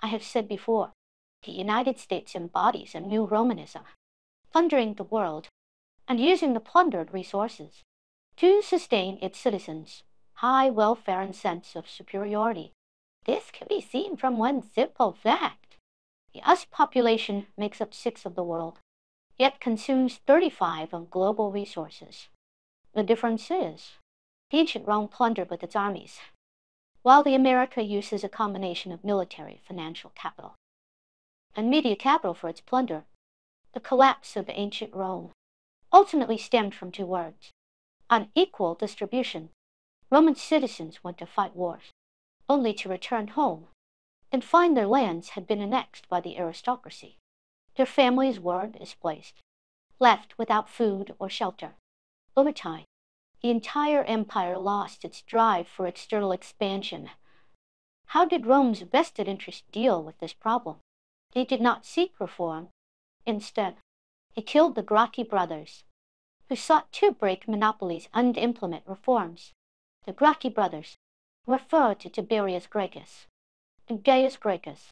I have said before, the United States embodies a new Romanism, plundering the world and using the plundered resources to sustain its citizens' high welfare and sense of superiority. This can be seen from one simple fact. The US population makes up six of the world, yet consumes 35 of global resources. The difference is, ancient Rome plundered with its armies, while the America uses a combination of military, financial capital, and media capital for its plunder. The collapse of ancient Rome ultimately stemmed from two words unequal distribution. Roman citizens went to fight wars, only to return home and find their lands had been annexed by the aristocracy. Their families were displaced, left without food or shelter. Over time, the entire empire lost its drive for external expansion. How did Rome's vested interests deal with this problem? They did not seek reform. Instead, they killed the Gracchi brothers, who sought to break monopolies and implement reforms. The Gracchi brothers refer to Tiberius Gracchus and Gaius Gracchus,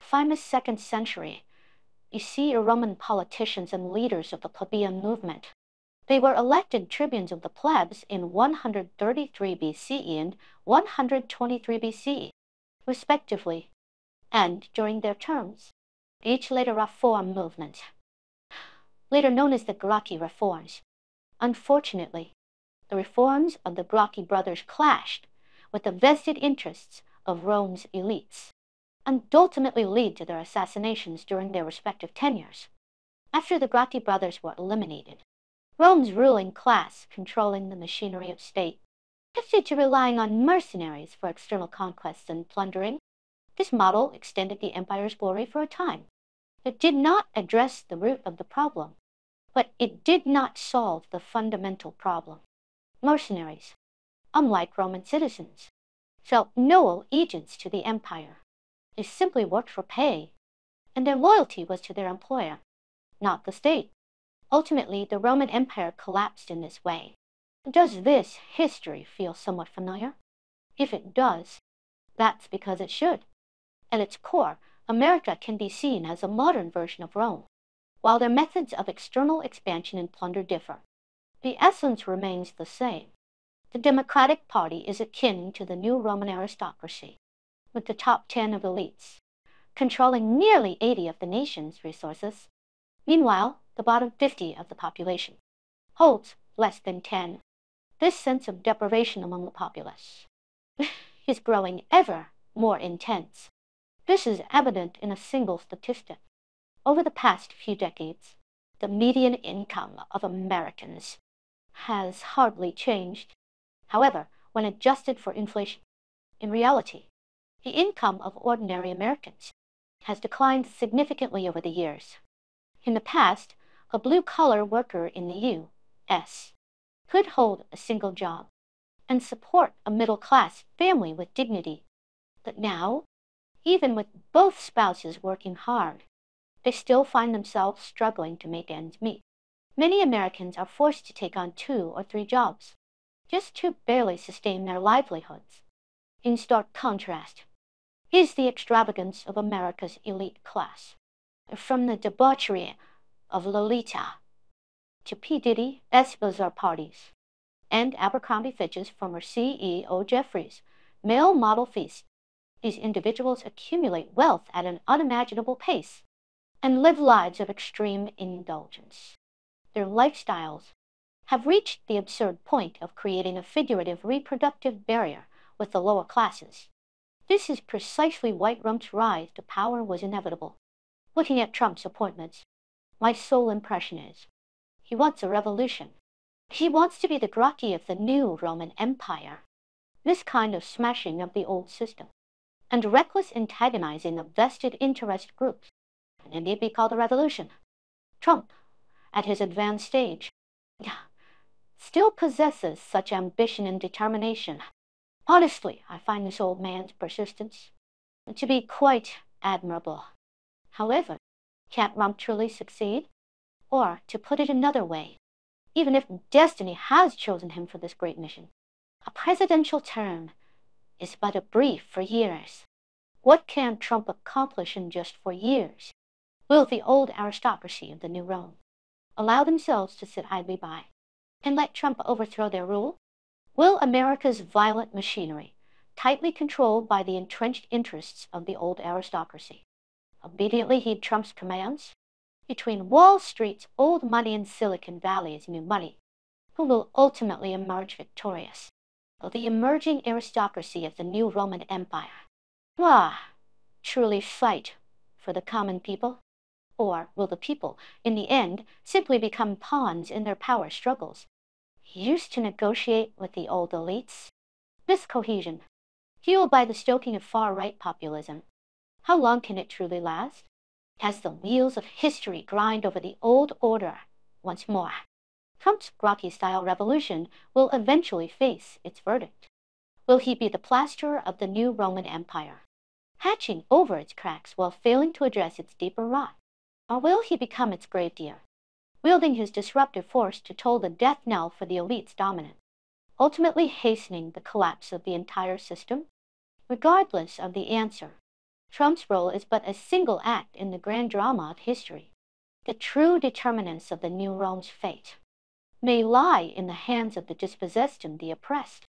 famous second century. You see Roman politicians and leaders of the plebeian movement. They were elected tribunes of the plebs in 133 BC and 123 BC, respectively, and during their terms, each led a reform movement, later known as the Gracchi Reforms. Unfortunately, the reforms of the Gracchi brothers clashed with the vested interests of Rome's elites, and ultimately lead to their assassinations during their respective tenures. After the Gracchi brothers were eliminated, Rome's ruling class, controlling the machinery of state, shifted to relying on mercenaries for external conquests and plundering. This model extended the empire's glory for a time. It did not address the root of the problem, but it did not solve the fundamental problem. Mercenaries, unlike Roman citizens, felt no allegiance to the empire. They simply worked for pay, and their loyalty was to their employer, not the state. Ultimately, the Roman Empire collapsed in this way. Does this history feel somewhat familiar? If it does, that's because it should. At its core, America can be seen as a modern version of Rome. While their methods of external expansion and plunder differ, the essence remains the same. The Democratic Party is akin to the new Roman aristocracy, with the top 10 of elites, controlling nearly 80 of the nation's resources. Meanwhile, the bottom 50 of the population, holds less than 10. This sense of deprivation among the populace is growing ever more intense. This is evident in a single statistic. Over the past few decades, the median income of Americans has hardly changed. However, when adjusted for inflation, in reality, the income of ordinary Americans has declined significantly over the years. In the past, a blue collar worker in the U.S. could hold a single job and support a middle class family with dignity. But now, even with both spouses working hard, they still find themselves struggling to make ends meet. Many Americans are forced to take on two or three jobs just to barely sustain their livelihoods. In stark contrast is the extravagance of America's elite class. From the debauchery of Lolita to P. Diddy. Bizarre parties, and Abercrombie Fitch's former CEO Jeffries' male model feast. These individuals accumulate wealth at an unimaginable pace and live lives of extreme indulgence. Their lifestyles have reached the absurd point of creating a figurative reproductive barrier with the lower classes. This is precisely why Trump's rise to power was inevitable. Looking at Trump's appointments, my sole impression is he wants a revolution. He wants to be the Gracchi of the new Roman Empire. This kind of smashing of the old system and reckless antagonizing of vested interest groups can indeed be called a revolution. Trump, at his advanced stage, still possesses such ambition and determination. Honestly, I find this old man's persistence to be quite admirable. However, can't Trump truly succeed? Or, to put it another way, even if destiny has chosen him four this great mission, a presidential term is but a brief for years. What can Trump accomplish in just four years? Will the old aristocracy of the new Rome allow themselves to sit idly by and let Trump overthrow their rule? Will America's violent machinery, tightly controlled by the entrenched interests of the old aristocracy, obediently heed Trump's commands? Between Wall Street's old money and Silicon Valley's new money, who will ultimately emerge victorious? Will the emerging aristocracy of the new Roman Empire, ah, truly fight for the common people? Or will the people, in the end, simply become pawns in their power struggles, used to negotiate with the old elites? This cohesion, fueled by the stoking of far-right populism, how long can it truly last? As the wheels of history grind over the old order once more, Trump's Gracchi-style revolution will eventually face its verdict. Will he be the plasterer of the new Roman Empire, hatching over its cracks while failing to address its deeper rot? Or will he become its grave gravedigger, wielding his disruptive force to toll the death knell for the elite's dominance, ultimately hastening the collapse of the entire system? Regardless of the answer, Trump's role is but a single act in the grand drama of history. The true determinants of the new Rome's fate may lie in the hands of the dispossessed and the oppressed,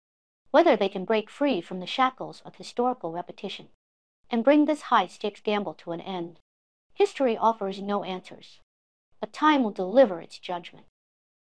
whether they can break free from the shackles of historical repetition and bring this high-stakes gamble to an end. History offers no answers, but time will deliver its judgment.